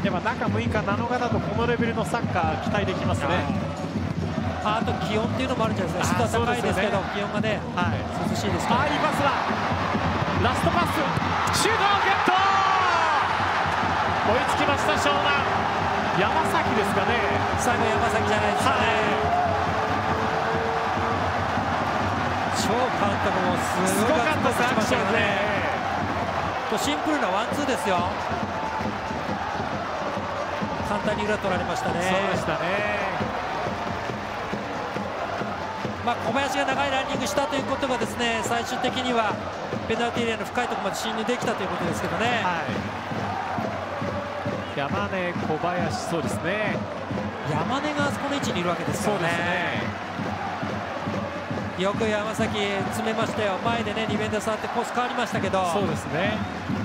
では中6日7日だとこのレベルのサッカー期待できますね。あと気温っていうのもあるんじゃないですか。湿度は高いですけど、ね、気温がね、はい、涼しいですから、あいいパスだ。ラストパス。シュートゲット。追いつきました湘南。山崎ですかね。最後山崎じゃないですかね、はい、張監督もすごかったですね。シンプルなワンツーですよ簡単に裏取られましたね。そうでしたね。まあ、小林が長いランニングしたということがですね最終的にはペナルティーエリアの深いところまで進入できたということですけどね、はい、山根、小林、そうですね。山根があそこの位置にいるわけですからね。よく山崎詰めましたよ。前でねディフェンダー触ってコース変わりましたけど。そうですね